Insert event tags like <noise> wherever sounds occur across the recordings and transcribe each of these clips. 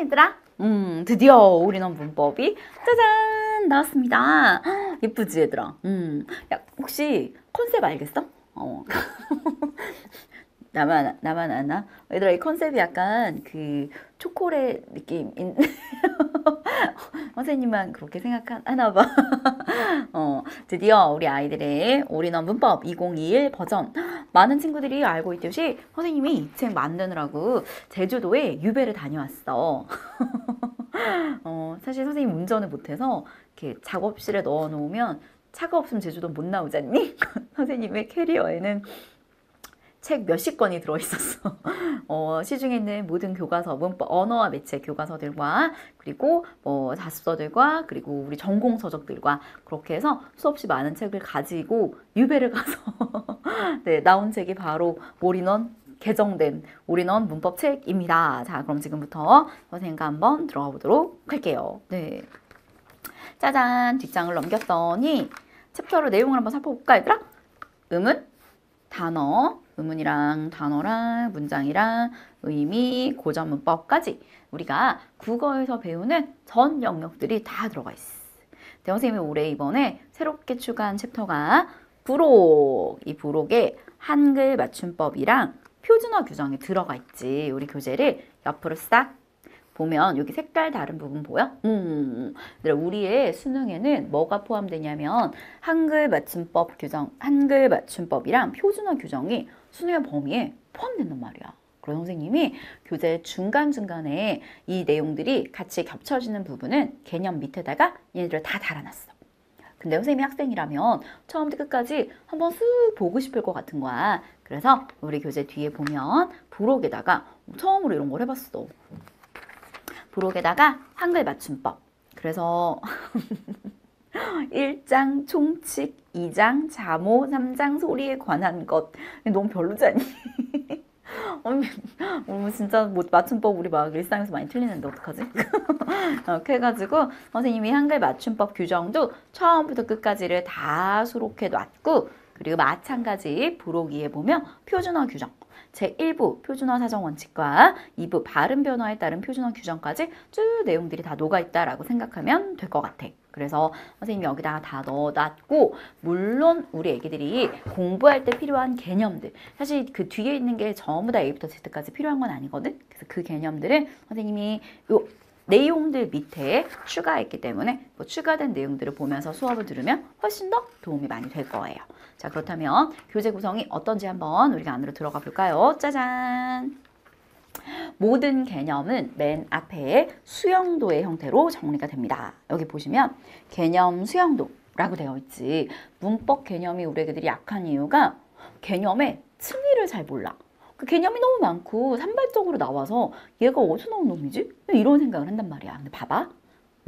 얘들아? 음, 드디어 올인원 문법이 짜잔 나왔습니다. 헉, <gasps> 예쁘지 얘들아? 음, 야 혹시 컨셉 알겠어? 어. <laughs> 나만 나만 아나? 얘들아 이 컨셉이 약간 그 초콜릿 느낌 인 <laughs> 선생님만 그렇게 생각하나 봐. <laughs> 어, 드디어 우리 아이들의 올인원 문법 2021 버전 많은 친구들이 알고 있듯이 선생님이 이 책 만드느라고 제주도에 유배를 다녀왔어. <laughs> 어, 사실 선생님 운전을 못해서 이렇게 작업실에 넣어 놓으면 차가 없으면 제주도 못 나오잖니? 선생님의 캐리어에는 책 몇십 권이 들어있었어. <laughs> 어, 시중에 있는 모든 교과서, 문법, 언어와 매체 교과서들과 그리고 뭐 자습서들과 그리고 우리 전공 서적들과 그렇게 해서 수없이 많은 책을 가지고 유배를 가서 <laughs> 네, 나온 책이 바로 올인원 개정된 올인원 문법 책입니다. 자, 그럼 지금부터 선생님과 한번 들어가 보도록 할게요. 네. 짜잔, 뒷장을 넘겼더니 챕터로 내용을 한번 살펴볼까, 얘들아? 음은 단어, 의문이랑 단어랑 문장이랑 의미, 고전 문법까지 우리가 국어에서 배우는 전 영역들이 다 들어가 있어. 대원 선생님이 올해 이번에 새롭게 추가한 챕터가 부록. 이 부록에 한글 맞춤법이랑 표준어 규정이 들어가 있지. 우리 교재를 옆으로 싹 보면 여기 색깔 다른 부분 보여? 음, 우리의 수능에는 뭐가 포함되냐면 한글 맞춤법 규정, 한글 맞춤법이랑 표준어 규정이 수능의 범위에 포함된단 말이야. 그래서 선생님이 교재 중간중간에 이 내용들이 같이 겹쳐지는 부분은 개념 밑에다가 얘네들을 다 달아놨어. 근데 선생님이 학생이라면 처음부터 끝까지 한번 쓱 보고 싶을 것 같은 거야. 그래서 우리 교재 뒤에 보면 부록에다가 처음으로 이런 걸 해봤어. 부록에다가 한글 맞춤법. 그래서 <laughs> 1장 총칙, 2장 자모, 3장 소리에 관한 것. 너무 별로잖니? <laughs> 어, 진짜 뭐 맞춤법 우리 막 일상에서 많이 틀리는데 어떡하지? <laughs> 이렇게 해가지고 선생님이 한글 맞춤법 규정도 처음부터 끝까지를 다 수록해 놨고 그리고 마찬가지 부록이에 보면 표준어 규정 제1부 표준어 사정 원칙과 2부 발음 변화에 따른 표준어 규정까지 쭉 내용들이 다 녹아있다라고 생각하면 될 것 같아. 그래서 선생님이 여기다가 다 넣어놨고 물론 우리 애기들이 공부할 때 필요한 개념들 사실 그 뒤에 있는 게 전부 다 A부터 Z까지 필요한 건 아니거든. 그래서 그 개념들을 선생님이 요 내용들 밑에 추가했기 때문에 뭐 추가된 내용들을 보면서 수업을 들으면 훨씬 더 도움이 많이 될 거예요. 자 그렇다면 교재 구성이 어떤지 한번 우리가 안으로 들어가 볼까요? 짜잔! 모든 개념은 맨 앞에 수영도의 형태로 정리가 됩니다. 여기 보시면 개념 수영도 라고 되어 있지. 문법 개념이 우리 애들이 약한 이유가 개념의 층위를 잘 몰라. 그 개념이 너무 많고 산발적으로 나와서 얘가 어디서 나온 놈이지? 이런 생각을 한단 말이야. 근데 봐봐.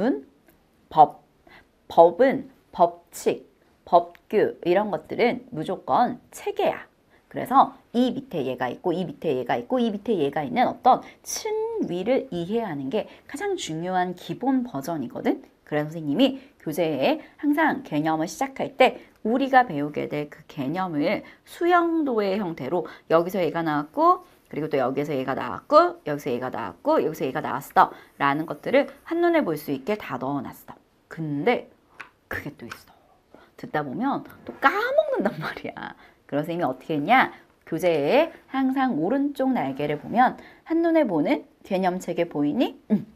은 법. 법은 법칙, 법규 이런 것들은 무조건 체계야. 그래서 이 밑에 얘가 있고 이 밑에 얘가 있고 이 밑에 얘가 있는 어떤 층위를 이해하는 게 가장 중요한 기본 버전이거든. 그래서 선생님이 교재에 항상 개념을 시작할 때 우리가 배우게 될 그 개념을 수영도의 형태로 여기서 얘가 나왔고 그리고 또 여기서 얘가 나왔고 여기서 얘가 나왔고 여기서 얘가 나왔어 라는 것들을 한눈에 볼 수 있게 다 넣어놨어. 근데 그게 또 있어. 듣다 보면 또 까먹는단 말이야. 그래서 선생님이 어떻게 했냐? 교재에 항상 오른쪽 날개를 보면 한눈에 보는 개념체계 보이니? 음.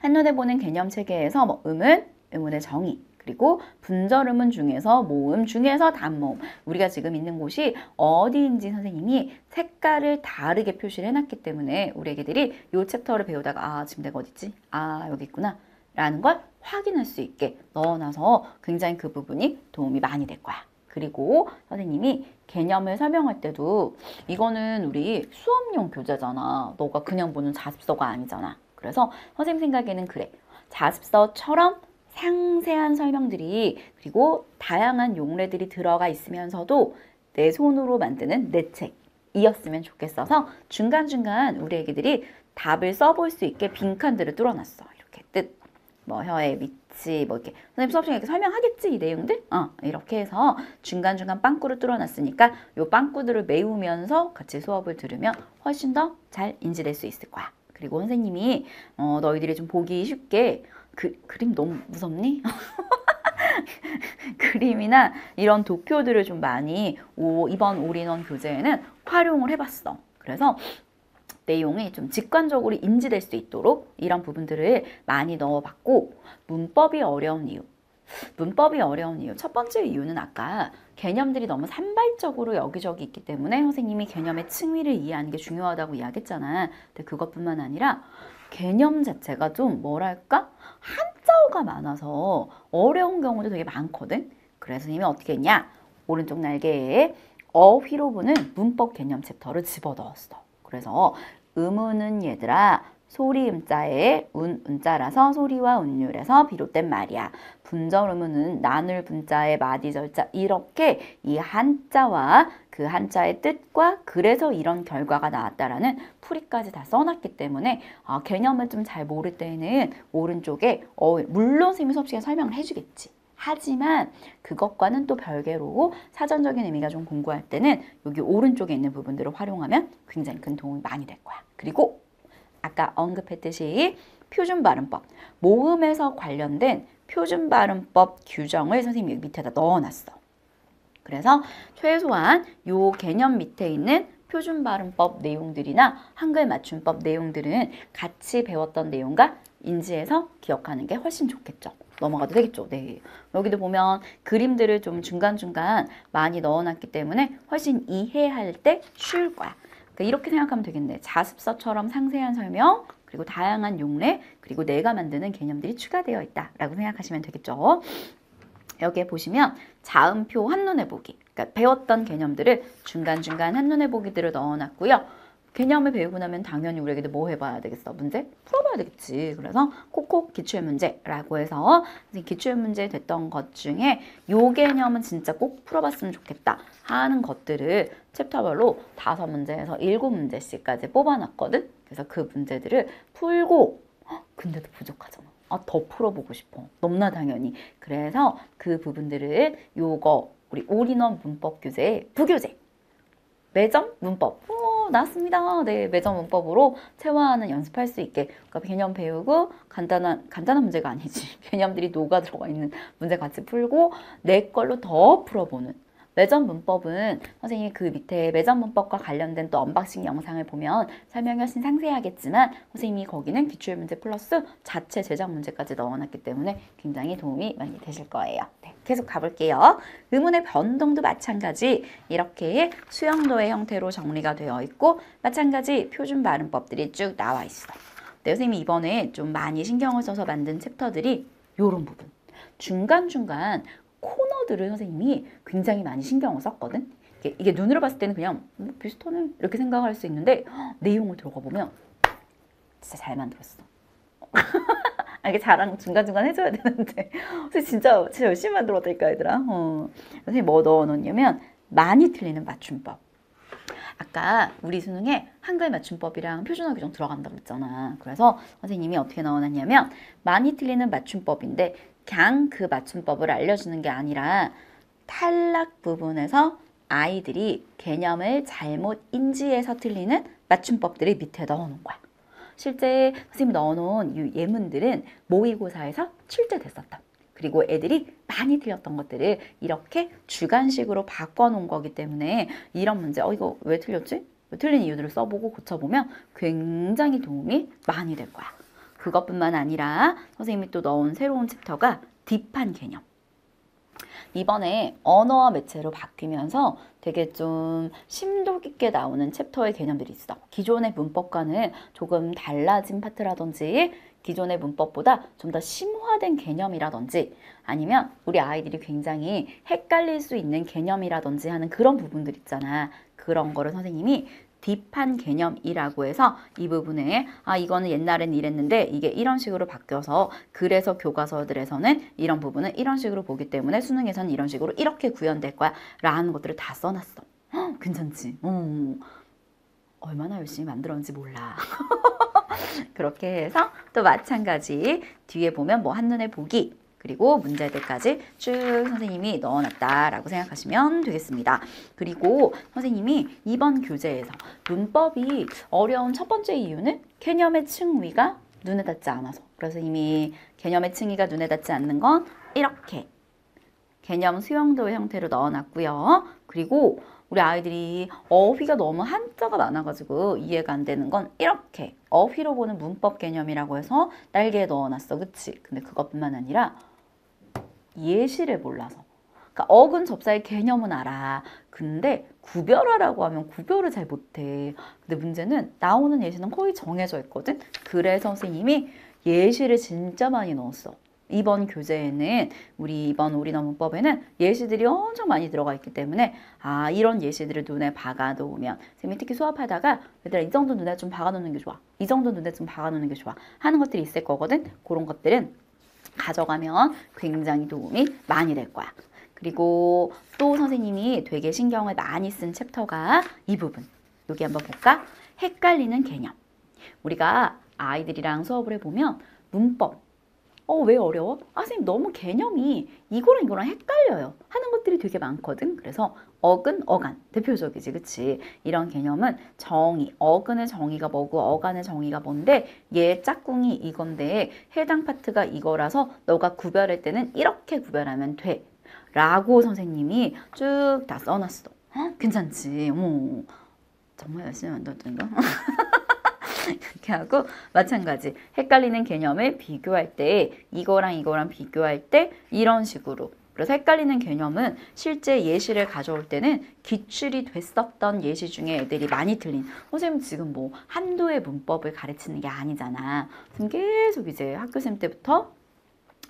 한눈에 보는 개념 체계에서 뭐 음은, 의문의 정의, 그리고 분절음은 중에서 모음 중에서 단모음 우리가 지금 있는 곳이 어디인지 선생님이 색깔을 다르게 표시를 해놨기 때문에 우리 애기들이 이 챕터를 배우다가 아 지금 내가 어딨지? 아 여기 있구나 라는 걸 확인할 수 있게 넣어놔서 굉장히 그 부분이 도움이 많이 될 거야. 그리고 선생님이 개념을 설명할 때도 이거는 우리 수업용 교재잖아. 너가 그냥 보는 자습서가 아니잖아. 그래서 선생님 생각에는 그래. 자습서처럼 상세한 설명들이 그리고 다양한 용례들이 들어가 있으면서도 내 손으로 만드는 내 책이었으면 좋겠어서 중간중간 우리 애기들이 답을 써볼 수 있게 빈칸들을 뚫어놨어. 이렇게 뜻, 뭐 혀의 위치, 뭐 이렇게 선생님 수업 중에 이렇게 설명하겠지 이 내용들? 어, 이렇게 해서 중간중간 빵꾸를 뚫어놨으니까 요 빵꾸들을 메우면서 같이 수업을 들으면 훨씬 더 잘 인지될 수 있을 거야. 그리고 선생님이 어, 너희들이 좀 보기 쉽게 그, 그림 너무 무섭니? <laughs> 그림이나 이런 도표들을 좀 많이 오, 이번 올인원 교재에는 활용을 해봤어. 그래서 내용이 좀 직관적으로 인지될 수 있도록 이런 부분들을 많이 넣어봤고 문법이 어려운 이유 문법이 어려운 이유 첫 번째 이유는 아까 개념들이 너무 산발적으로 여기저기 있기 때문에 선생님이 개념의 층위를 이해하는 게 중요하다고 이야기했잖아 근데 그것뿐만 아니라 개념 자체가 좀 뭐랄까? 한자어가 많아서 어려운 경우도 되게 많거든? 그래서 선생님이 어떻게 했냐? 오른쪽 날개에 어휘로 보는 문법 개념 챕터를 집어넣었어. 그래서 의문은 얘들아 소리 음자에 운 운자라서 소리와 운율에서 비롯된 말이야. 분절 의문은 나눌 분자의 마디 절자 이렇게 이 한자와 그 한자의 뜻과 그래서 이런 결과가 나왔다라는 풀이까지 다 써놨기 때문에 아, 개념을 좀 잘 모를 때는 오른쪽에 어, 물론 선생님이 수업 시간에 설명을 해주겠지. 하지만 그것과는 또 별개로 사전적인 의미가 좀 공부할 때는 여기 오른쪽에 있는 부분들을 활용하면 굉장히 큰 도움이 많이 될 거야. 그리고 아까 언급했듯이 표준 발음법, 모음에서 관련된 표준 발음법 규정을 선생님이 밑에다 넣어놨어. 그래서 최소한 요 개념 밑에 있는 표준 발음법 내용들이나 한글 맞춤법 내용들은 같이 배웠던 내용과 인지해서 기억하는 게 훨씬 좋겠죠. 넘어가도 되겠죠. 네. 여기도 보면 그림들을 좀 중간중간 많이 넣어놨기 때문에 훨씬 이해할 때 쉬울 거야. 그러니까 이렇게 생각하면 되겠네. 자습서처럼 상세한 설명, 그리고 다양한 용례, 그리고 내가 만드는 개념들이 추가되어 있다라고 생각하시면 되겠죠. 여기에 보시면 자음표 한눈에 보기. 그러니까 배웠던 개념들을 중간중간 한눈에 보기들을 넣어놨고요. 개념을 배우고 나면 당연히 우리에게 뭐 해봐야 되겠어? 문제? 풀어봐야 되겠지. 그래서 콕콕 기출 문제라고 해서 기출 문제 됐던 것 중에 요 개념은 진짜 꼭 풀어봤으면 좋겠다 하는 것들을 챕터별로 다섯 문제에서 일곱 문제씩까지 뽑아놨거든. 그래서 그 문제들을 풀고 헉, 근데도 부족하잖아. 아, 더 풀어보고 싶어. 너무나 당연히. 그래서 그 부분들을 요거 우리 올인원 문법 교재의 부교재 매점 문법 오, 나왔습니다. 네, 매점 문법으로 체화하는 연습할 수 있게 그러니까 개념 배우고 간단한 간단한 문제가 아니지 <laughs> 개념들이 녹아 들어가 있는 문제 같이 풀고 내 걸로 더 풀어보는 매점 문법은 선생님이 그 밑에 매점 문법과 관련된 또 unboxing 영상을 보면 설명이 훨씬 상세하겠지만 선생님이 거기는 기출 문제 플러스 자체 제작 문제까지 넣어놨기 때문에 굉장히 도움이 많이 되실 거예요. 네, 계속 가볼게요. 의문의 변동도 마찬가지 이렇게 수영도의 형태로 정리가 되어 있고 마찬가지 표준 발음법들이 쭉 나와 있어. 네, 선생님이 이번에 좀 많이 신경을 써서 만든 챕터들이 이런 부분. 중간중간 코너들을 선생님이 굉장히 많이 신경을 썼거든. 이게, 이게 눈으로 봤을 때는 그냥 뭐 비슷하네 이렇게 생각할 수 있는데 헉, <gasps> 내용을 들어가 보면 진짜 잘 만들었어. <laughs> 아, 이게 자랑 중간중간 해줘야 되는데 <laughs> 진짜 진짜 열심히 만들었다니까 얘들아. 어. 선생님 뭐 넣어놓냐면 많이 틀리는 맞춤법. 아까 우리 수능에 한글 맞춤법이랑 표준어 규정 들어간다고 했잖아. 그래서 선생님이 어떻게 넣어놨냐면 많이 틀리는 맞춤법인데 그냥 그 맞춤법을 알려주는 게 아니라 탈락 부분에서 아이들이 개념을 잘못 인지해서 틀리는 맞춤법들을 밑에 넣어놓은 거야. 실제 선생님이 넣어놓은 이 예문들은 모의고사에서 출제됐었다. 그리고 애들이 많이 틀렸던 것들을 이렇게 주관식으로 바꿔놓은 거기 때문에 이런 문제, 어, 이거 왜 틀렸지? 왜 틀린 이유들을 써보고 고쳐보면 굉장히 도움이 많이 될 거야. 그것뿐만 아니라 선생님이 또 넣은 새로운 챕터가 deep한 개념. 이번에 언어와 매체로 바뀌면서 되게 좀 심도 깊게 나오는 챕터의 개념들이 있어. 기존의 문법과는 조금 달라진 파트라든지 기존의 문법보다 좀 더 심화된 개념이라든지 아니면 우리 아이들이 굉장히 헷갈릴 수 있는 개념이라든지 하는 그런 부분들 있잖아. 그런 거를 선생님이 딥한 개념이라고 해서 이 부분에 아 이거는 옛날엔 이랬는데 이게 이런 식으로 바뀌어서 그래서 교과서들에서는 이런 부분은 이런 식으로 보기 때문에 수능에서는 이런 식으로 이렇게 구현될 거야 라는 것들을 다 써놨어 헉, 괜찮지? 어. 얼마나 열심히 만들었는지 몰라 <laughs> 그렇게 해서 또 마찬가지 뒤에 보면 뭐 한눈에 보기 그리고 문제들까지 쭉 선생님이 넣어놨다라고 생각하시면 되겠습니다. 그리고 선생님이 이번 교재에서 문법이 어려운 첫 번째 이유는 개념의 층위가 눈에 닿지 않아서. 그래서 이미 개념의 층위가 눈에 닿지 않는 건 이렇게 개념 수용도의 형태로 넣어놨고요. 그리고 우리 아이들이 어휘가 너무 한자가 많아가지고 이해가 안 되는 건 이렇게 어휘로 보는 문법 개념이라고 해서 날개에 넣어놨어. 그치? 근데 그것뿐만 아니라 예시를 몰라서. 그러니까 어근 접사의 개념은 알아. 근데 구별하라고 하면 구별을 잘 못해. 근데 문제는 나오는 예시는 거의 정해져 있거든. 그래서 선생님이 예시를 진짜 많이 넣었어. 이번 교재에는 우리 이번 우리너 문법에는 예시들이 엄청 많이 들어가 있기 때문에 아 이런 예시들을 눈에 박아 놓으면 선생님이 특히 수업하다가 얘들아 이 정도 눈에 좀 박아 놓는 게 좋아 이 정도 눈에 좀 박아 놓는 게 좋아 하는 것들이 있을 거거든 그런 것들은 가져가면 굉장히 도움이 많이 될 거야 그리고 또 선생님이 되게 신경을 많이 쓴 챕터가 이 부분 여기 한번 볼까 헷갈리는 개념 우리가 아이들이랑 수업을 해보면 문법 어, 왜 어려워? 아, 선생님, 너무 개념이 이거랑 이거랑 헷갈려요. 하는 것들이 되게 많거든. 그래서 어근, 어간. 대표적이지, 그치? 이런 개념은 정의, 어근의 정의가 뭐고, 어간의 정의가 뭔데, 얘 짝꿍이 이건데, 해당 파트가 이거라서 너가 구별할 때는 이렇게 구별하면 돼. 라고 선생님이 쭉 다 써놨어. 어? 괜찮지? 어머, 정말 열심히 만들었던가? 이렇게 <laughs> 하고 마찬가지 헷갈리는 개념을 비교할 때 이거랑 이거랑 비교할 때 이런 식으로 그래서 헷갈리는 개념은 실제 예시를 가져올 때는 기출이 됐었던 예시 중에 애들이 많이 틀린 선생님 지금 뭐 한도의 문법을 가르치는 게 아니잖아 지금 계속 이제 학교생 때부터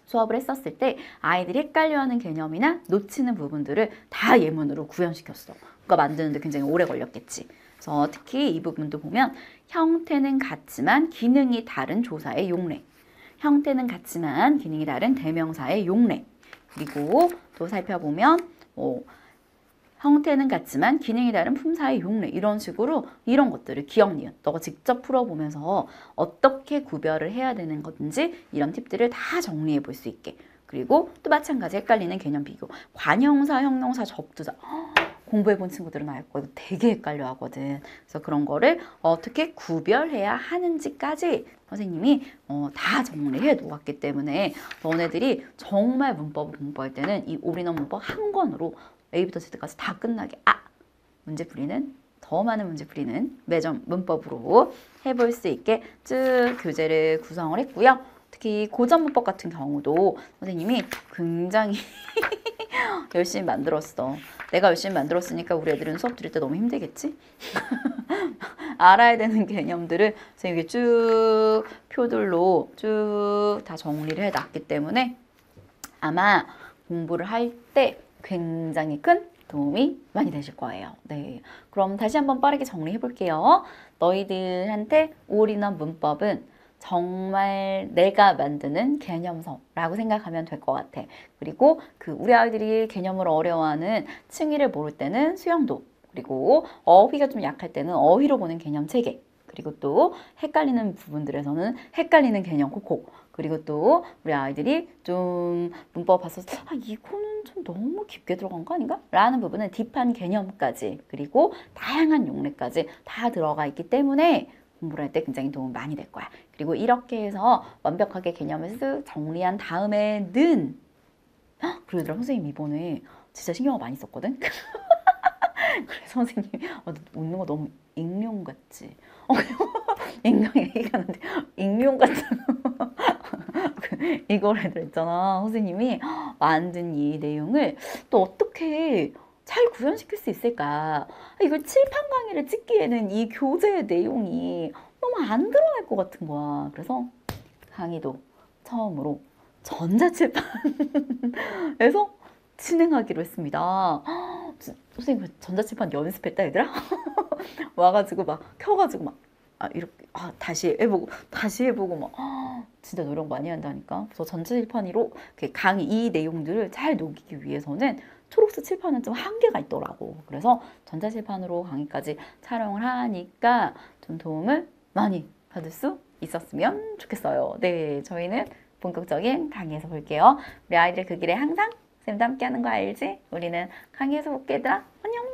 수업을 했었을 때 아이들이 헷갈려하는 개념이나 놓치는 부분들을 다 예문으로 구현시켰어. 그거 만드는데 굉장히 오래 걸렸겠지. 그래서 특히 이 부분도 보면 형태는 같지만 기능이 다른 조사의 용례. 형태는 같지만 기능이 다른 대명사의 용례. 그리고 또 살펴보면 뭐 형태는 같지만 기능이 다른 품사의 용례 이런 식으로 이런 것들을 기억 니은 너가 직접 풀어보면서 어떻게 구별을 해야 되는 건지 이런 팁들을 다 정리해 볼 수 있게. 그리고 또 마찬가지 헷갈리는 개념 비교. 관형사 형용사 접두사 공부해본 친구들은 알 거야. 이거 되게 헷갈려 하거든. 그래서 그런 거를 어떻게 구별해야 하는지까지 선생님이 어, 다 정리해 놓았기 때문에 너네들이 정말 문법을 공부할 때는 이 올인원 문법 한 권으로 A부터 Z까지 다 끝나게 아 문제 풀이는 더 많은 문제 풀이는 매점 문법으로 해볼 수 있게 쭉 교재를 구성을 했고요. 특히 고전 문법 같은 경우도 선생님이 굉장히 <laughs> 열심히 만들었어. 내가 열심히 만들었으니까 우리 애들은 수업 들을 때 너무 힘들겠지? <laughs> 알아야 되는 개념들을 선생님이 쭉 표들로 쭉 다 정리를 해놨기 때문에 아마 공부를 할 때 굉장히 큰 도움이 많이 되실 거예요. 네. 그럼 다시 한번 빠르게 정리해 볼게요. 너희들한테 올인원 문법은 정말 내가 만드는 개념서라고 생각하면 될 것 같아. 그리고 그 우리 아이들이 개념을 어려워하는 층위를 모를 때는 수형도 그리고 어휘가 좀 약할 때는 어휘로 보는 개념 체계 그리고 또 헷갈리는 부분들에서는 헷갈리는 개념 콕콕 그리고 또 우리 아이들이 좀 문법 봤을 때 아, 이거는 좀 너무 깊게 들어간 거 아닌가? 라는 부분은 deep한 개념까지 그리고 다양한 용례까지 다 들어가 있기 때문에 공부를 할 때 굉장히 도움 많이 될 거야. 그리고 이렇게 해서 완벽하게 개념을 쓱 정리한 다음에는 그러더라 선생님 이번에 진짜 신경을 많이 썼거든. <laughs> 그래서 선생님 아, 웃는 거 너무 익룡 같지? 어, <laughs> 익룡 얘기가 나는데 익룡 같잖아. 이거를 했잖아. 선생님이 만든 이 내용을 또 어떻게 잘 구현시킬 수 있을까? 이걸 칠판 강의를 찍기에는 이 교재의 내용이 너무 안 들어갈 것 같은 거야. 그래서 강의도 처음으로 전자칠판에서 <laughs> 진행하기로 했습니다. 선생님 전자칠판 연습했다 얘들아? <laughs> 와가지고 막 켜가지고 막 아, 이렇게 아, 다시 해보고 다시 해보고 막 아, <gasps> 진짜 노력 많이 한다니까. 그래서 전자칠판으로 강의 이 내용들을 잘 녹이기 위해서는 초록색 칠판은 좀 한계가 있더라고. 그래서 전자칠판으로 강의까지 촬영을 하니까 좀 도움을 많이 받을 수 있었으면 좋겠어요. 네, 저희는 본격적인 강의에서 볼게요. 우리 아이들 그 길에 항상 쌤도 함께 하는 거 알지? 우리는 강의에서 볼게 얘들아. 안녕!